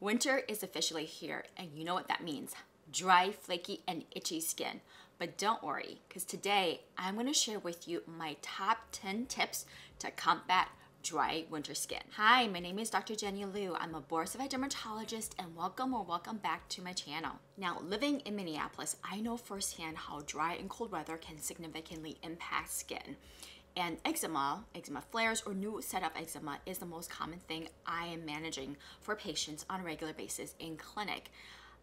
Winter is officially here, and you know what that means dry, flaky, and itchy skin. But don't worry, because today I'm gonna share with you my top 10 tips to combat dry winter skin. Hi, my name is Dr. Jenny Liu. I'm a board certified dermatologist and welcome or welcome back to my channel. Now, living in Minneapolis, I know firsthand how dry and cold weather can significantly impact skin. And eczema, eczema flares, or new setup eczema is the most common thing I am managing for patients on a regular basis in clinic.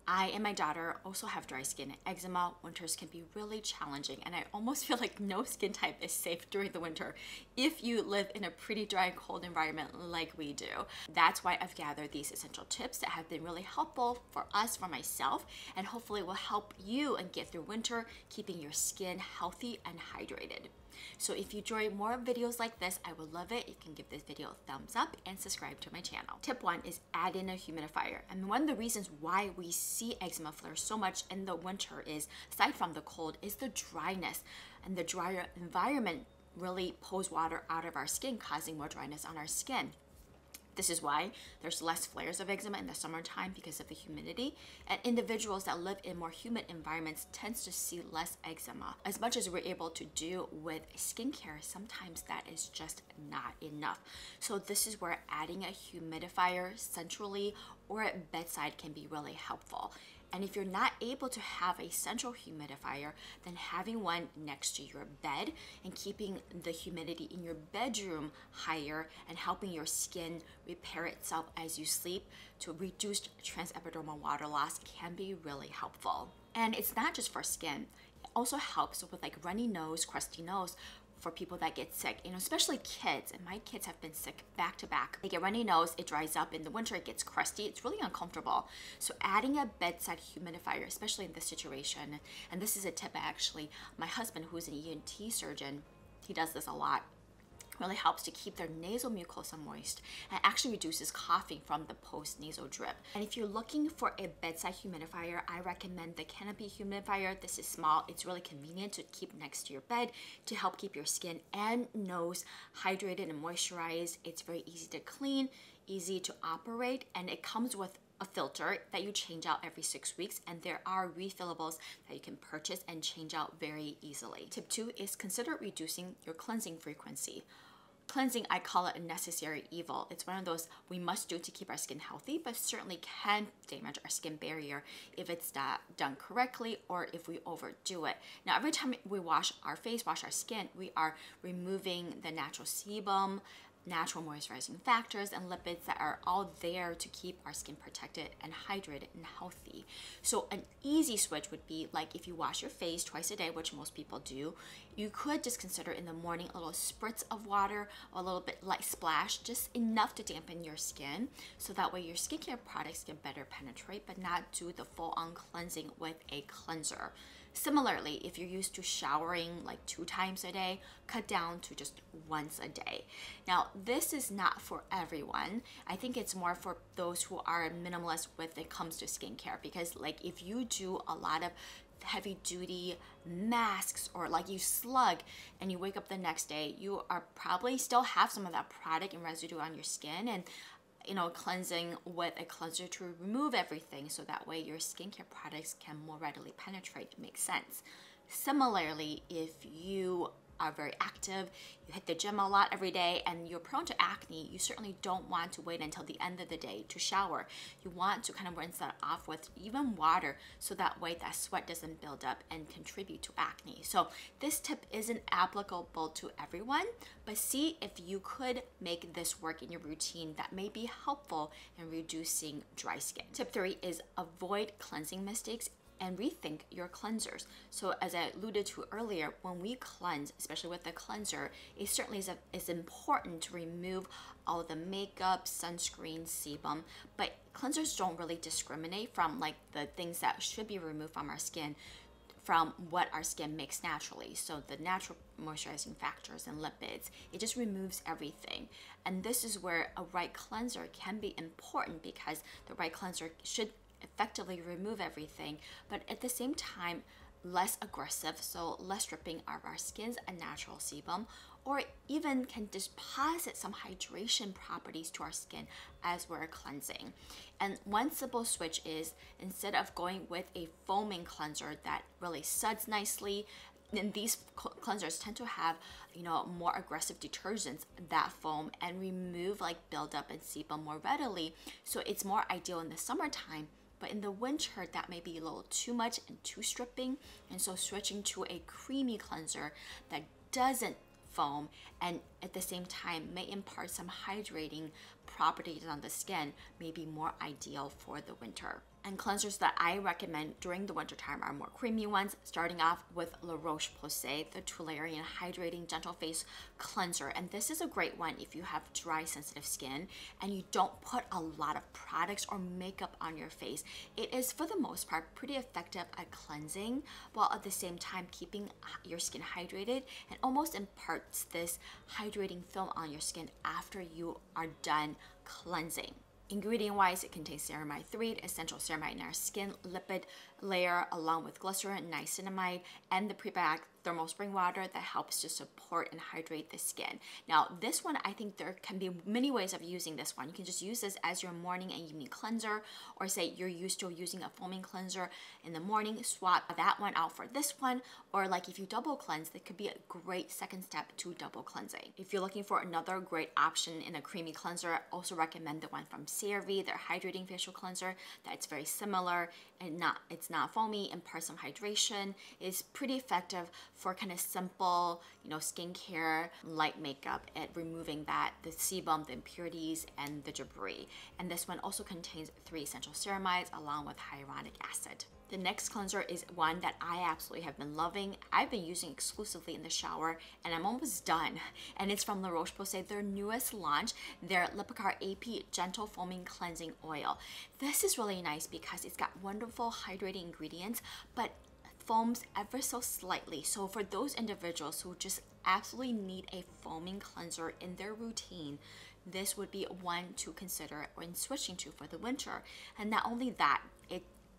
I and my daughter also have dry skin. Eczema winters can be really challenging, and I almost feel like no skin type is safe during the winter if you live in a pretty dry and cold environment like we do. That's why I've gathered these essential tips that have been really helpful for us, for myself, and hopefully will help you and get through winter, keeping your skin healthy and hydrated. So if you enjoy more videos like this, I would love it. You can give this video a thumbs up and subscribe to my channel. Tip one is add in a humidifier. And one of the reasons why we see eczema flares so much in the winter is, aside from the cold, is the dryness. And the drier environment really pulls water out of our skin, causing more dryness on our skin. This is why there's less flares of eczema in the summertime because of the humidity. And individuals that live in more humid environments tends to see less eczema. As much as we're able to do with skincare, sometimes that is just not enough. So this is where adding a humidifier centrally or at bedside can be really helpful. And if you're not able to have a central humidifier, then having one next to your bed and keeping the humidity in your bedroom higher and helping your skin repair itself as you sleep to reduce transepidermal water loss can be really helpful. And it's not just for skin. It also helps with like runny nose, crusty nose, for people that get sick, you know, especially kids. And my kids have been sick back to back. They get runny nose, it dries up in the winter, it gets crusty, it's really uncomfortable. So adding a bedside humidifier, especially in this situation, and this is a tip actually, my husband who's an ENT surgeon, he does this a lot really helps to keep their nasal mucosa moist and actually reduces coughing from the post-nasal drip. And if you're looking for a bedside humidifier, I recommend the Canopy humidifier. This is small. It's really convenient to keep next to your bed to help keep your skin and nose hydrated and moisturized. It's very easy to clean, easy to operate, and it comes with a filter that you change out every six weeks and there are refillables that you can purchase and change out very easily. Tip two is consider reducing your cleansing frequency. Cleansing, I call it a necessary evil. It's one of those we must do to keep our skin healthy, but certainly can damage our skin barrier if it's not done correctly or if we overdo it. Now, every time we wash our face, wash our skin, we are removing the natural sebum, natural moisturizing factors and lipids that are all there to keep our skin protected and hydrated and healthy. So an easy switch would be like if you wash your face twice a day, which most people do, you could just consider in the morning a little spritz of water, a little bit light splash, just enough to dampen your skin. So that way your skincare products can better penetrate, but not do the full on cleansing with a cleanser. Similarly, if you're used to showering like two times a day, cut down to just once a day. Now, this is not for everyone. I think it's more for those who are minimalist when it comes to skincare because like if you do a lot of heavy duty masks or like you slug and you wake up the next day, you are probably still have some of that product and residue on your skin and you know, cleansing with a cleanser to remove everything so that way your skincare products can more readily penetrate. Makes sense. Similarly, if you are very active, you hit the gym a lot every day, and you're prone to acne, you certainly don't want to wait until the end of the day to shower. You want to kind of rinse that off with even water so that way that sweat doesn't build up and contribute to acne. So this tip isn't applicable to everyone, but see if you could make this work in your routine that may be helpful in reducing dry skin. Tip three is avoid cleansing mistakes and rethink your cleansers. So as I alluded to earlier, when we cleanse, especially with the cleanser, it certainly is, a, is important to remove all the makeup, sunscreen, sebum, but cleansers don't really discriminate from like the things that should be removed from our skin from what our skin makes naturally. So the natural moisturizing factors and lipids, it just removes everything. And this is where a right cleanser can be important because the right cleanser should effectively remove everything, but at the same time, less aggressive, so less stripping of our skin's a natural sebum or even can deposit some hydration properties to our skin as we're cleansing. And one simple switch is instead of going with a foaming cleanser that really suds nicely, and these cleansers tend to have you know more aggressive detergents that foam and remove like buildup and sebum more readily so it's more ideal in the summertime but in the winter that may be a little too much and too stripping and so switching to a creamy cleanser that doesn't foam and at the same time may impart some hydrating properties on the skin may be more ideal for the winter. And cleansers that I recommend during the wintertime are more creamy ones, starting off with La Roche-Posay, the Toleriane Hydrating Gentle Face Cleanser. And this is a great one if you have dry, sensitive skin and you don't put a lot of products or makeup on your face. It is, for the most part, pretty effective at cleansing, while at the same time keeping your skin hydrated and almost imparts this hydrating film on your skin after you are done cleansing. Ingredient wise, it contains ceramide 3, essential ceramide in our skin lipid layer, along with glycerin, niacinamide, and the prebiotic thermal spring water that helps to support and hydrate the skin. Now, this one, I think there can be many ways of using this one. You can just use this as your morning and evening cleanser, or say you're used to using a foaming cleanser in the morning, swap that one out for this one, or like if you double cleanse, that could be a great second step to double cleansing. If you're looking for another great option in a creamy cleanser, I also recommend the one from CeraVe, their hydrating facial cleanser. That's very similar and not it's not foamy, imparts some hydration. is pretty effective for kind of simple, you know, skincare, light makeup at removing that, the sebum, the impurities, and the debris. And this one also contains three essential ceramides along with hyaluronic acid. The next cleanser is one that I absolutely have been loving. I've been using exclusively in the shower and I'm almost done. And it's from La Roche-Posay, their newest launch, their Lipikar AP Gentle Foaming Cleansing Oil. This is really nice because it's got wonderful hydrating ingredients, but foams ever so slightly. So for those individuals who just absolutely need a foaming cleanser in their routine, this would be one to consider when switching to for the winter. And not only that,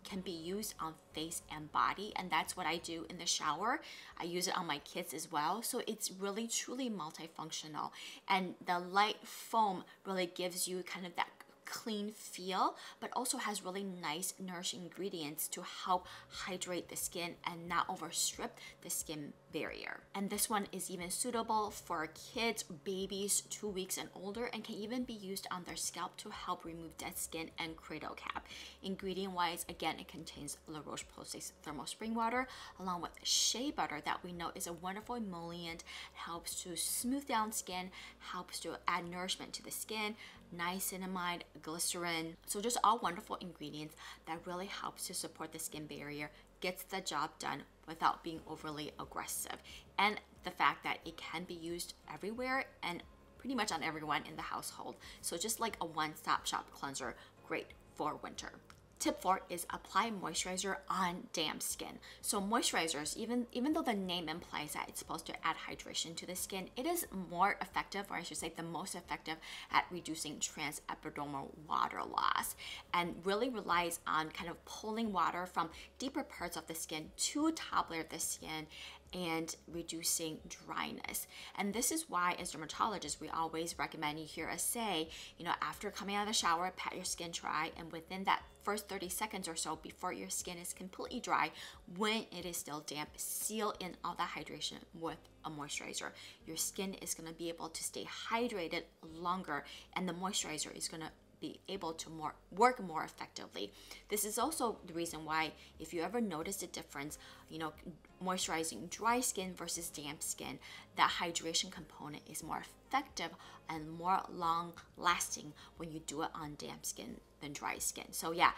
can be used on face and body and that's what I do in the shower. I use it on my kids as well. So it's really truly multifunctional and the light foam really gives you kind of that clean feel, but also has really nice nourishing ingredients to help hydrate the skin and not overstrip the skin barrier. And this one is even suitable for kids, babies two weeks and older, and can even be used on their scalp to help remove dead skin and cradle cap. Ingredient wise, again, it contains La Roche Posay's thermal spring water, along with shea butter that we know is a wonderful emollient, helps to smooth down skin, helps to add nourishment to the skin, niacinamide, glycerin. So just all wonderful ingredients that really helps to support the skin barrier, gets the job done without being overly aggressive. And the fact that it can be used everywhere and pretty much on everyone in the household. So just like a one-stop shop cleanser, great for winter. Tip four is apply moisturizer on damp skin. So moisturizers, even, even though the name implies that it's supposed to add hydration to the skin, it is more effective, or I should say the most effective at reducing transepidermal water loss and really relies on kind of pulling water from deeper parts of the skin to top layer of the skin and reducing dryness. And this is why, as dermatologists, we always recommend you hear us say, you know, after coming out of the shower, pat your skin dry, and within that first 30 seconds or so before your skin is completely dry, when it is still damp, seal in all that hydration with a moisturizer. Your skin is gonna be able to stay hydrated longer, and the moisturizer is gonna be able to more work more effectively. This is also the reason why if you ever notice a difference, you know, moisturizing dry skin versus damp skin, that hydration component is more effective and more long lasting when you do it on damp skin than dry skin. So yeah,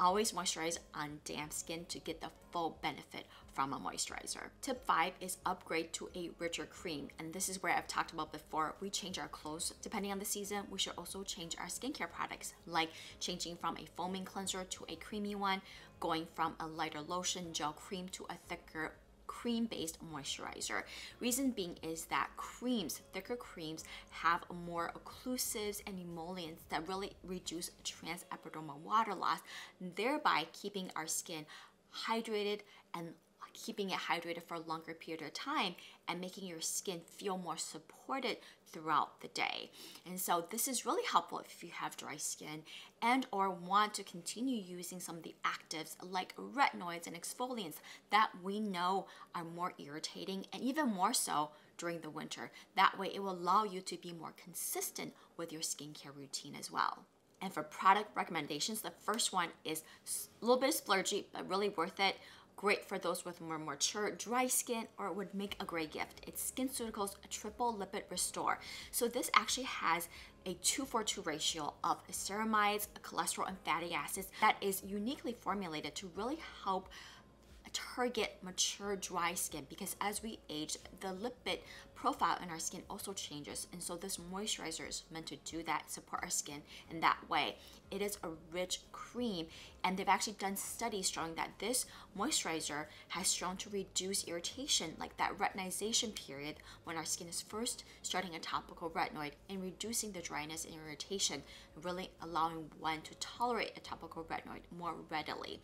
Always moisturize on damp skin to get the full benefit from a moisturizer. Tip five is upgrade to a richer cream. And this is where I've talked about before. We change our clothes depending on the season. We should also change our skincare products, like changing from a foaming cleanser to a creamy one, going from a lighter lotion gel cream to a thicker cream-based moisturizer. Reason being is that creams, thicker creams, have more occlusives and emollients that really reduce transepidermal water loss, thereby keeping our skin hydrated and keeping it hydrated for a longer period of time and making your skin feel more supported throughout the day. And so this is really helpful if you have dry skin and or want to continue using some of the actives like retinoids and exfoliants that we know are more irritating and even more so during the winter. That way it will allow you to be more consistent with your skincare routine as well. And for product recommendations, the first one is a little bit splurgy, but really worth it. Great for those with more mature, dry skin, or it would make a great gift. It's SkinCeuticals Triple Lipid Restore. So this actually has a 2 for 2 ratio of ceramides, cholesterol, and fatty acids that is uniquely formulated to really help target mature dry skin because as we age the lipid profile in our skin also changes and so this moisturizer is meant to do that support our skin in that way. It is a rich cream and they've actually done studies showing that this moisturizer has shown to reduce irritation like that retinization period when our skin is first starting a topical retinoid and reducing the dryness and irritation really allowing one to tolerate a topical retinoid more readily.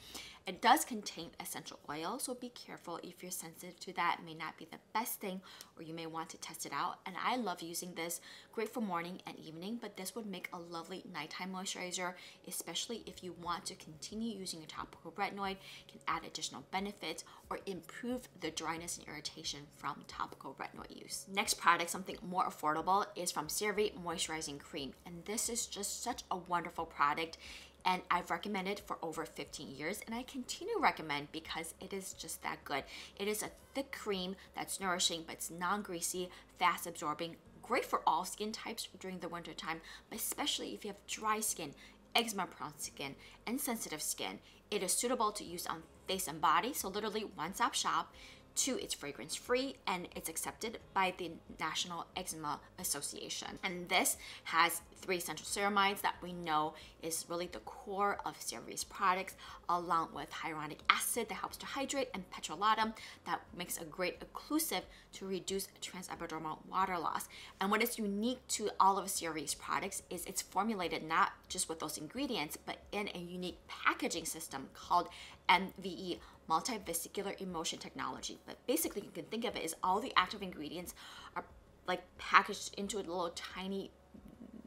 It does contain essential oil so be careful if you're sensitive to that. It may not be the best thing or you may want to test it out and i love using this great for morning and evening but this would make a lovely nighttime moisturizer especially if you want to continue using a topical retinoid, can add additional benefits or improve the dryness and irritation from topical retinoid use. Next product, something more affordable, is from CeraVe Moisturizing Cream. And this is just such a wonderful product and I've recommended for over 15 years and I continue to recommend because it is just that good. It is a thick cream that's nourishing but it's non-greasy, fast absorbing, great for all skin types during the winter time, but especially if you have dry skin, eczema prone skin, and sensitive skin. It is suitable to use on face and body, so literally one stop shop. Two, it's fragrance free and it's accepted by the National Eczema Association. And this has three essential ceramides that we know is really the core of CeraVe's products, along with hyaluronic acid that helps to hydrate and petrolatum that makes a great occlusive to reduce transepidermal water loss. And what is unique to all of CeraVe's products is it's formulated not just with those ingredients, but in a unique packaging system called MVE multivesicular emulsion technology. But basically, you can think of it as all the active ingredients are like packaged into little tiny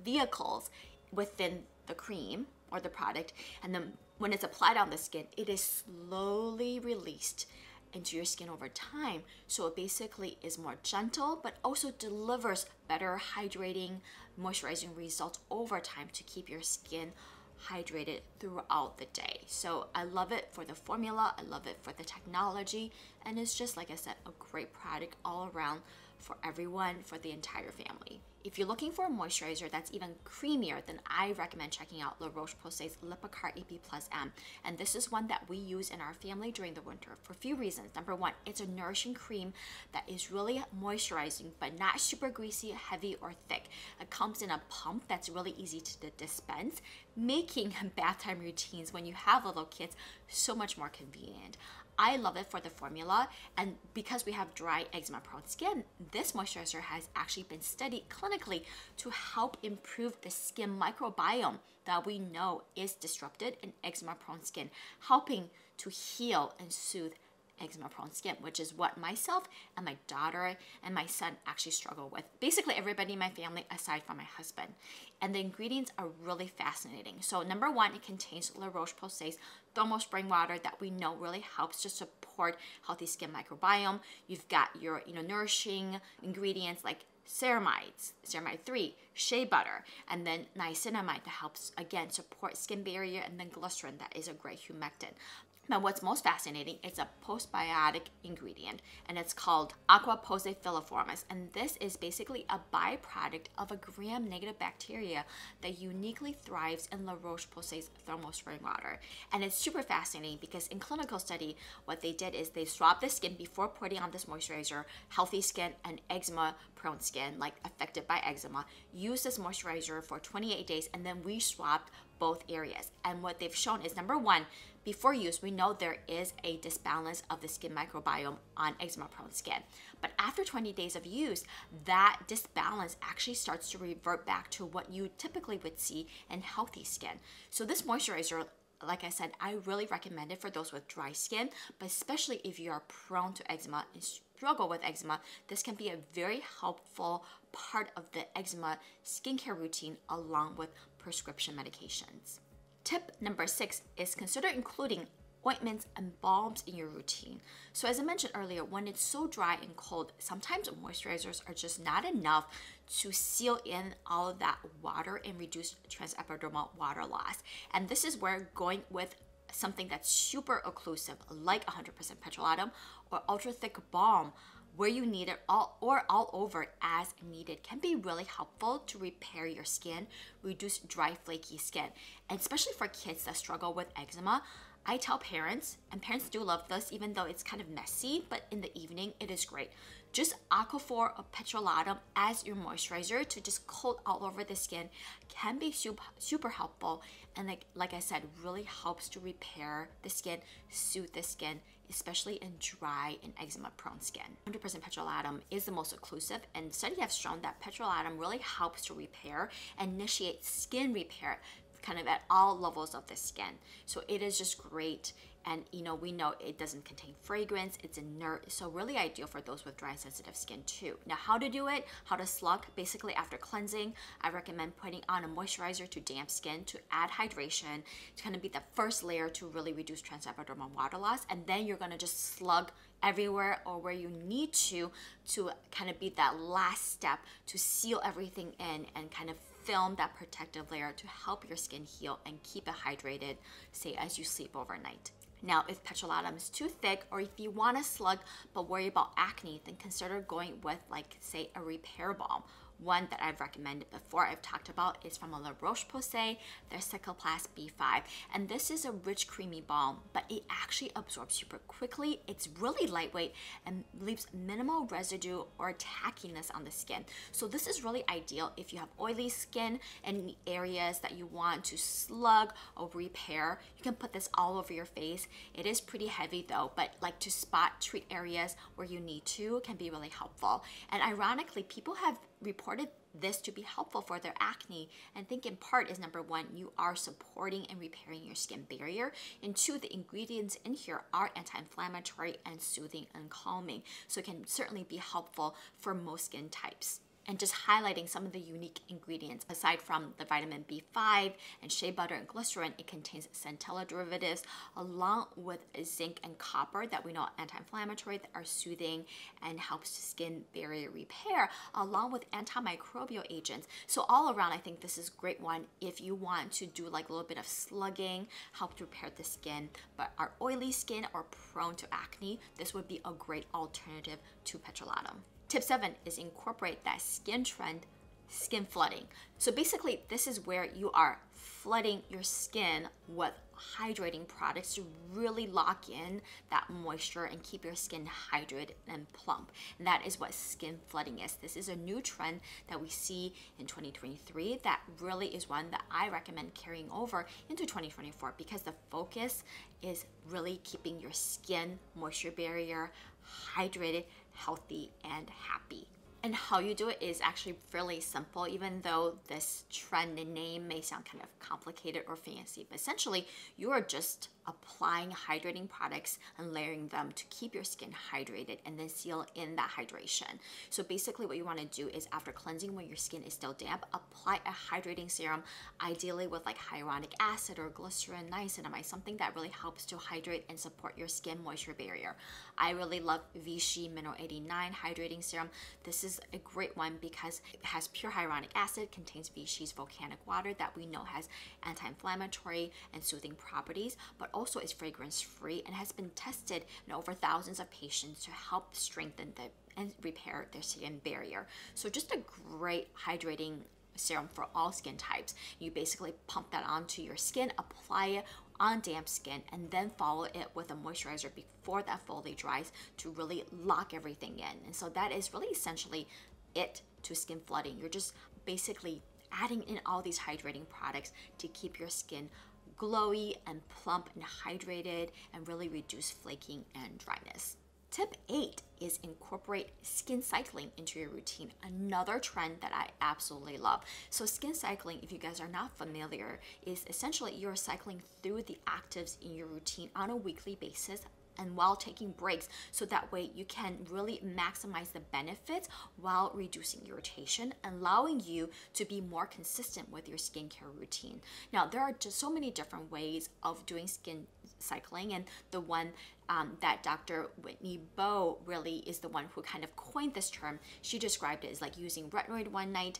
vehicles within the cream or the product. And then when it's applied on the skin, it is slowly released into your skin over time. So it basically is more gentle, but also delivers better hydrating, moisturizing results over time to keep your skin hydrated throughout the day. So I love it for the formula, I love it for the technology, and it's just like I said, a great product all around for everyone, for the entire family. If you're looking for a moisturizer that's even creamier, then I recommend checking out La Roche-Posay's Lipikar AP Plus M. And this is one that we use in our family during the winter for a few reasons. Number one, it's a nourishing cream that is really moisturizing, but not super greasy, heavy, or thick. It comes in a pump that's really easy to dispense, making bath time routines when you have little kids so much more convenient. I love it for the formula. And because we have dry eczema prone skin, this moisturizer has actually been studied clinically to help improve the skin microbiome that we know is disrupted in eczema prone skin, helping to heal and soothe eczema prone skin, which is what myself and my daughter and my son actually struggle with. Basically, everybody in my family aside from my husband. And the ingredients are really fascinating. So, number one, it contains La Roche Posay's thermal spring water that we know really helps to support healthy skin microbiome. You've got your you know nourishing ingredients like ceramides, ceramide 3, shea butter, and then niacinamide that helps again support skin barrier, and then glycerin that is a great humectant. Now, what's most fascinating is a postbiotic ingredient, and it's called Aqua Posae filiformis. And this is basically a byproduct of a gram-negative bacteria that uniquely thrives in La Roche-Posay's thermal spring water. And it's super fascinating because in clinical study, what they did is they swabbed the skin before putting on this moisturizer, healthy skin and eczema-prone skin, like affected by eczema, used this moisturizer for 28 days, and then we swabbed both areas. And what they've shown is number one, before use, we know there is a disbalance of the skin microbiome on eczema prone skin. But after 20 days of use, that disbalance actually starts to revert back to what you typically would see in healthy skin. So this moisturizer like I said, I really recommend it for those with dry skin, but especially if you are prone to eczema and struggle with eczema, this can be a very helpful part of the eczema skincare routine along with prescription medications. Tip number six is consider including ointments and balms in your routine. So as I mentioned earlier, when it's so dry and cold, sometimes moisturizers are just not enough to seal in all of that water and reduce transepidermal water loss. And this is where going with something that's super occlusive, like 100% petrolatum or ultra thick balm, where you need it all or all over as needed can be really helpful to repair your skin, reduce dry flaky skin. And especially for kids that struggle with eczema, I tell parents, and parents do love this even though it's kind of messy, but in the evening it is great. Just Aquaphor or Petrolatum as your moisturizer to just coat all over the skin can be super, super helpful and like, like I said, really helps to repair the skin, soothe the skin, especially in dry and eczema prone skin. 100% petrolatum is the most occlusive and studies have shown that petrolatum really helps to repair and initiate skin repair kind of at all levels of the skin. So it is just great. And you know, we know it doesn't contain fragrance, it's inert, so really ideal for those with dry sensitive skin too. Now, how to do it, how to slug, basically after cleansing, I recommend putting on a moisturizer to damp skin to add hydration. It's gonna be the first layer to really reduce transepidermal water loss, and then you're gonna just slug everywhere or where you need to to kind of be that last step to seal everything in and kind of film that protective layer to help your skin heal and keep it hydrated, say as you sleep overnight. Now, if petrolatum is too thick or if you want a slug but worry about acne, then consider going with like say a repair balm one that I've recommended before, I've talked about, is from La Roche-Posay, their Cicaplast B5. And this is a rich, creamy balm, but it actually absorbs super quickly. It's really lightweight and leaves minimal residue or tackiness on the skin. So this is really ideal if you have oily skin and areas that you want to slug or repair. You can put this all over your face. It is pretty heavy though, but like to spot treat areas where you need to can be really helpful. And ironically, people have reported this to be helpful for their acne. And think in part is number one you are supporting and repairing your skin barrier. And two the ingredients in here are anti-inflammatory and soothing and calming. So it can certainly be helpful for most skin types and just highlighting some of the unique ingredients. Aside from the vitamin B5 and shea butter and glycerin, it contains centella derivatives along with zinc and copper that we know are anti-inflammatory that are soothing and helps skin barrier repair along with antimicrobial agents. So all around, I think this is great one if you want to do like a little bit of slugging, help to repair the skin, but are oily skin or prone to acne, this would be a great alternative to petrolatum. Tip seven is incorporate that skin trend, skin flooding. So basically, this is where you are flooding your skin with hydrating products to really lock in that moisture and keep your skin hydrated and plump. And that is what skin flooding is. This is a new trend that we see in 2023 that really is one that I recommend carrying over into 2024 because the focus is really keeping your skin moisture barrier hydrated, healthy, and happy. And how you do it is actually fairly simple, even though this trend name may sound kind of complicated or fancy. But essentially, you are just applying hydrating products and layering them to keep your skin hydrated and then seal in that hydration. So basically what you want to do is after cleansing when your skin is still damp, apply a hydrating serum, ideally with like hyaluronic acid or glycerin, niacinamide, something that really helps to hydrate and support your skin moisture barrier. I really love Vichy Mineral 89 Hydrating Serum. This is a great one because it has pure hyaluronic acid, contains Vichy's volcanic water that we know has anti-inflammatory and soothing properties, but also is fragrance free and has been tested in over thousands of patients to help strengthen the and repair their skin barrier. So just a great hydrating serum for all skin types. You basically pump that onto your skin, apply it on damp skin, and then follow it with a moisturizer before that fully dries to really lock everything in. And so that is really essentially it to skin flooding. You're just basically adding in all these hydrating products to keep your skin glowy and plump and hydrated and really reduce flaking and dryness. Tip eight is incorporate skin cycling into your routine. Another trend that I absolutely love. So, skin cycling, if you guys are not familiar, is essentially you're cycling through the actives in your routine on a weekly basis and while taking breaks so that way you can really maximize the benefits while reducing irritation allowing you to be more consistent with your skincare routine now there are just so many different ways of doing skin cycling and the one um, that Dr. Whitney Bowe really is the one who kind of coined this term. She described it as like using retinoid one night,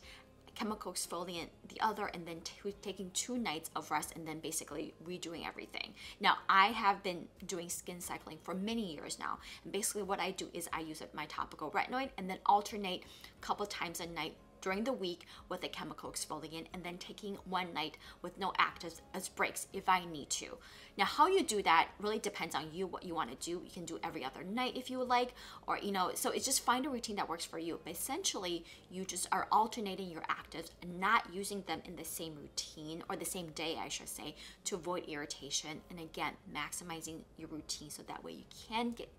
chemical exfoliant the other, and then taking two nights of rest and then basically redoing everything. Now, I have been doing skin cycling for many years now, and basically what I do is I use my topical retinoid and then alternate a couple times a night during the week with a chemical exfoliant and then taking one night with no actives as breaks if I need to. Now, how you do that really depends on you, what you want to do. You can do every other night if you like, or you know, so it's just find a routine that works for you. But essentially, you just are alternating your actives and not using them in the same routine or the same day, I should say, to avoid irritation. And again, maximizing your routine so that way you can get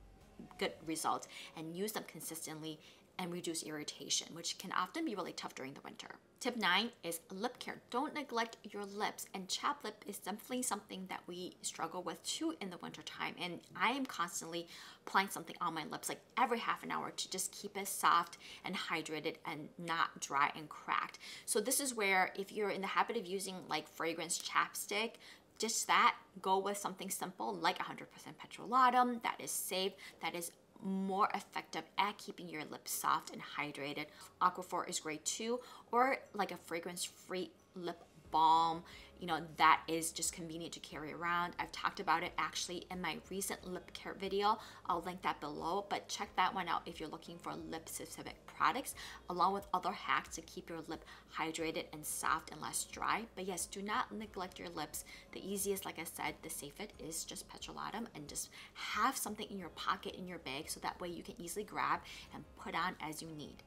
good results and use them consistently and reduce irritation, which can often be really tough during the winter. Tip nine is lip care. Don't neglect your lips, and chapped lip is definitely something that we struggle with too in the wintertime. And I am constantly applying something on my lips like every half an hour to just keep it soft and hydrated and not dry and cracked. So, this is where if you're in the habit of using like fragrance chapstick, just that, go with something simple like 100% petrolatum that is safe, that is more effective at keeping your lips soft and hydrated. Aquaphor is great too, or like a fragrance free lip balm you know that is just convenient to carry around. I've talked about it actually in my recent lip care video. I'll link that below but check that one out if you're looking for lip specific products along with other hacks to keep your lip hydrated and soft and less dry. But yes do not neglect your lips. The easiest like i said the safest is just petrolatum and just have something in your pocket in your bag so that way you can easily grab and put on as you need.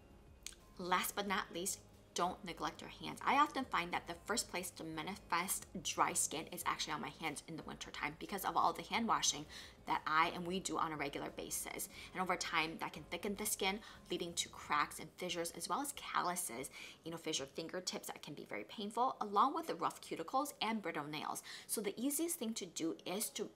Last but not least don't neglect your hands. I often find that the first place to manifest dry skin is actually on my hands in the wintertime because of all the hand washing that I and we do on a regular basis. And over time, that can thicken the skin, leading to cracks and fissures, as well as calluses, you know, fissured fingertips that can be very painful, along with the rough cuticles and brittle nails. So the easiest thing to do is to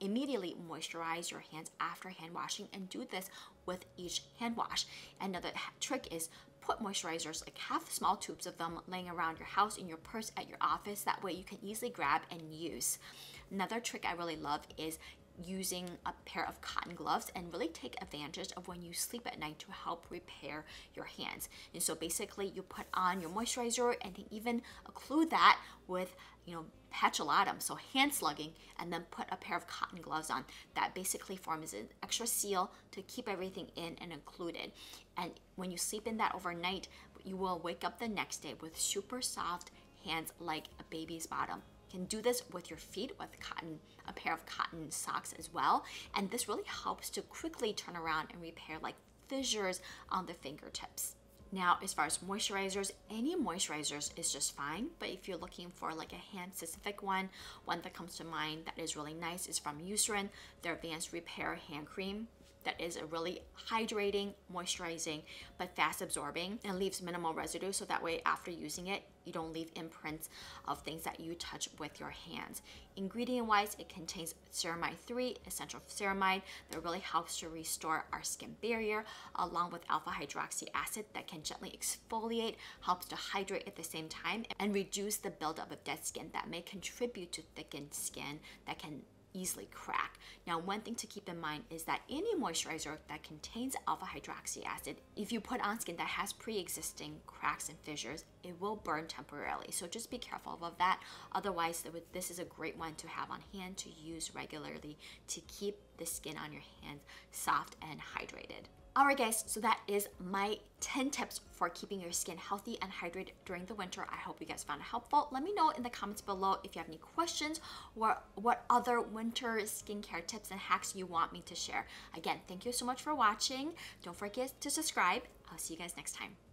immediately moisturize your hands after hand washing and do this with each hand wash. Another trick is put moisturizers, like have small tubes of them laying around your house, in your purse, at your office. That way you can easily grab and use. Another trick I really love is using a pair of cotton gloves and really take advantage of when you sleep at night to help repair your hands. And so basically you put on your moisturizer and even include that with, you know, petrolatum, so hand slugging, and then put a pair of cotton gloves on. That basically forms an extra seal to keep everything in and included. And when you sleep in that overnight, you will wake up the next day with super soft hands like a baby's bottom. You can do this with your feet with cotton, a pair of cotton socks as well. And this really helps to quickly turn around and repair like fissures on the fingertips. Now, as far as moisturizers, any moisturizers is just fine, but if you're looking for like a hand specific one, one that comes to mind that is really nice is from Eucerin, their Advanced Repair Hand Cream that is a really hydrating, moisturizing, but fast absorbing and leaves minimal residue. So that way, after using it, you don't leave imprints of things that you touch with your hands. Ingredient wise, it contains ceramide 3, essential ceramide, that really helps to restore our skin barrier, along with alpha hydroxy acid that can gently exfoliate, helps to hydrate at the same time, and reduce the buildup of dead skin that may contribute to thickened skin that can easily crack. Now, one thing to keep in mind is that any moisturizer that contains alpha hydroxy acid, if you put on skin that has pre existing cracks and fissures, it will burn temporarily. So just be careful of that. Otherwise, this is a great one to have on hand to use regularly to keep the skin on your hands soft and hydrated. Alright guys, so that is my 10 tips for keeping your skin healthy and hydrated during the winter. I hope you guys found it helpful. Let me know in the comments below if you have any questions or what other winter skincare tips and hacks you want me to share. Again, thank you so much for watching. Don't forget to subscribe. I'll see you guys next time.